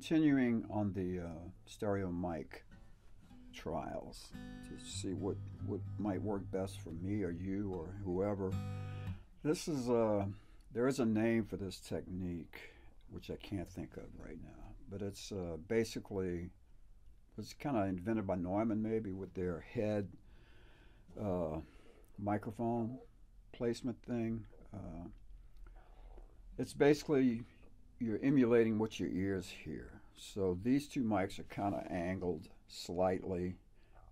Continuing on the uh, stereo mic trials to see what, what might work best for me or you or whoever. This is a, uh, there is a name for this technique, which I can't think of right now, but it's uh, basically, it's kind of invented by Neumann maybe with their head uh, microphone placement thing. Uh, it's basically you're emulating what your ears hear. So these two mics are kind of angled slightly.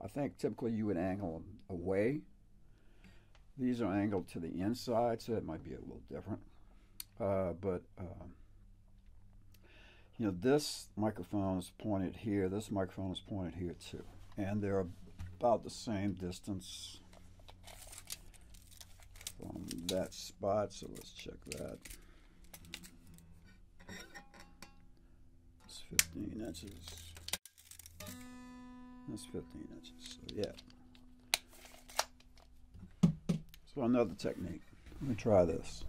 I think typically you would angle them away. These are angled to the inside, so that might be a little different. Uh, but um, you know, this microphone is pointed here. This microphone is pointed here too, and they're about the same distance from that spot. So let's check that. It's 15 inches. That's 15 inches. So yeah. So another technique. Let me try this.